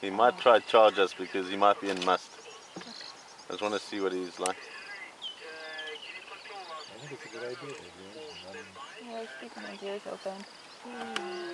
He might try to charge us because he might be in musth. I just want to see what he's like. I think it's a good idea. Yeah, keep my ears open.